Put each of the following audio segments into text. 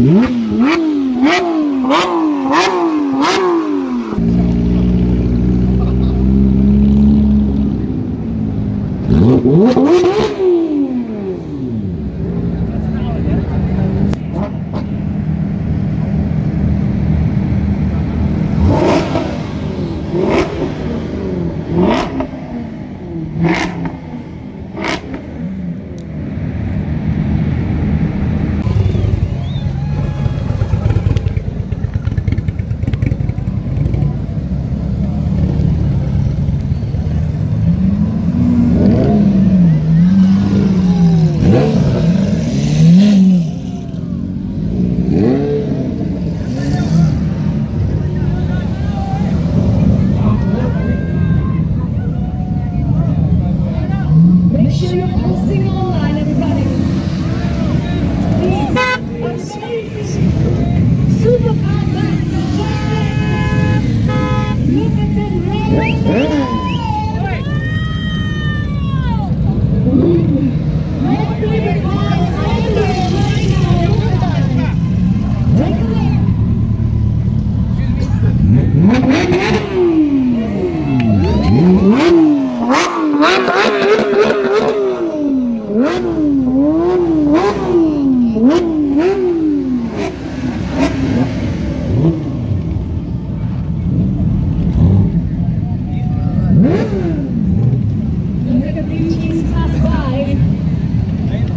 Mm-hmm.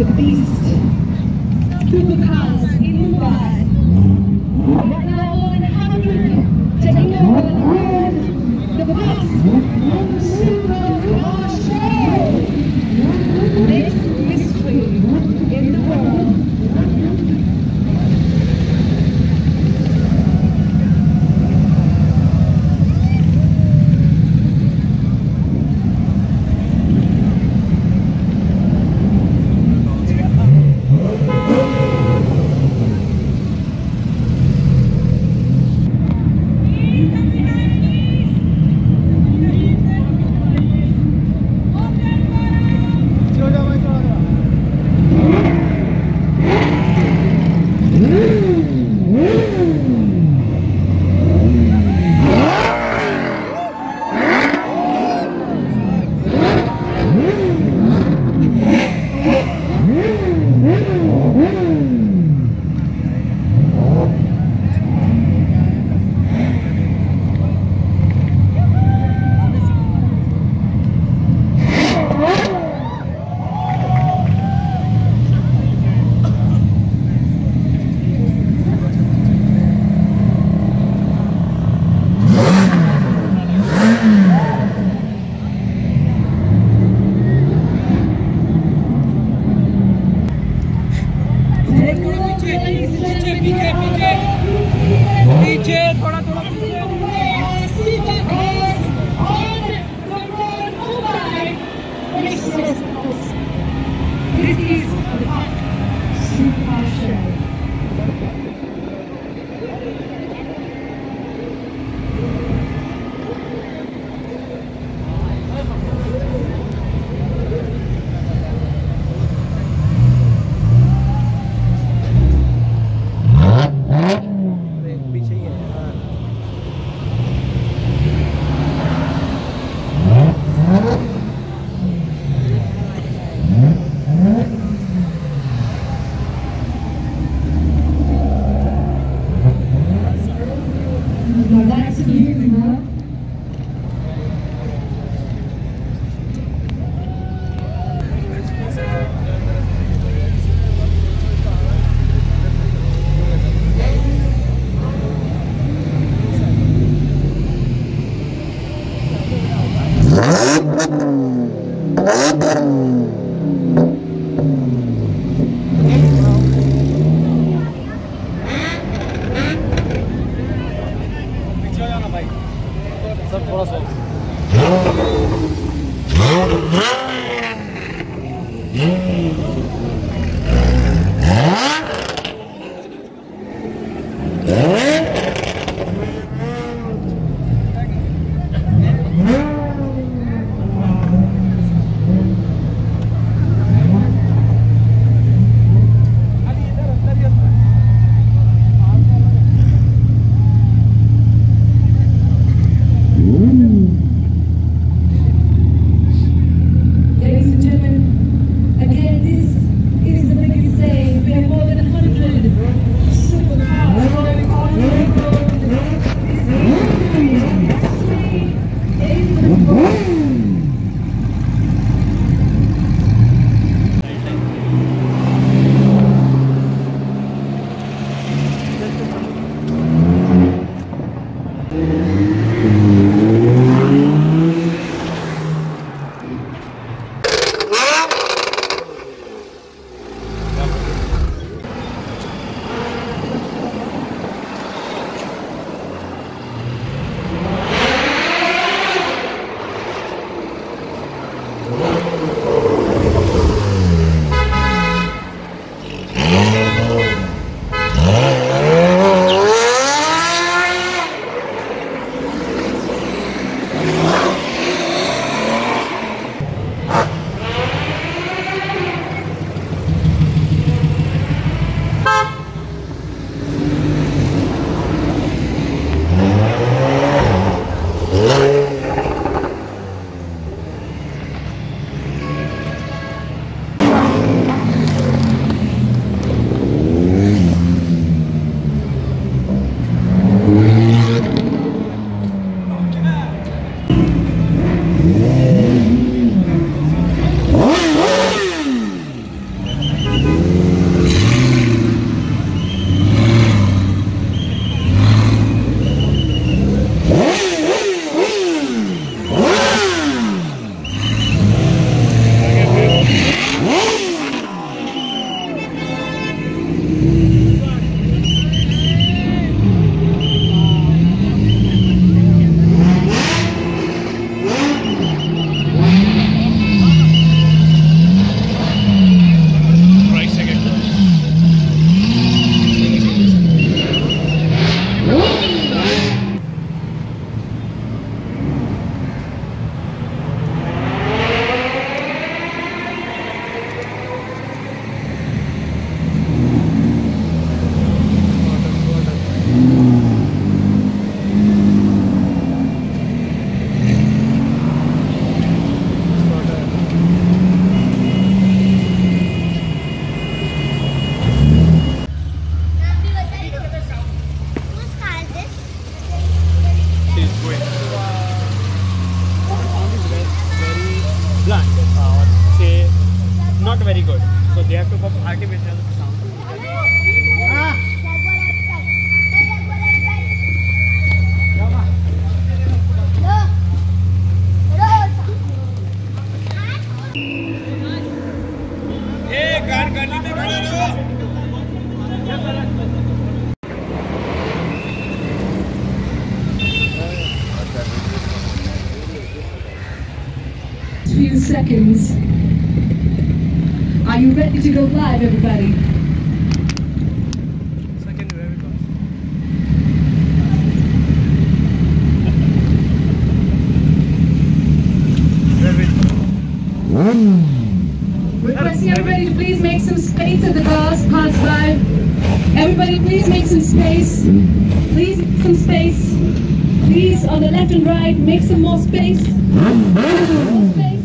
the beast. नीचे थोड़ा थोड़ा सर थोड़ा सा। Ladies Whoa. Blunt or say not very good. So they have to put artificial sound. few seconds. Are you ready to go live, everybody? Second very fast. Requesting everybody to please make some space as the cars pass by. Everybody, please make some space. Please some space. Please, on the left and right, make some more space. More space.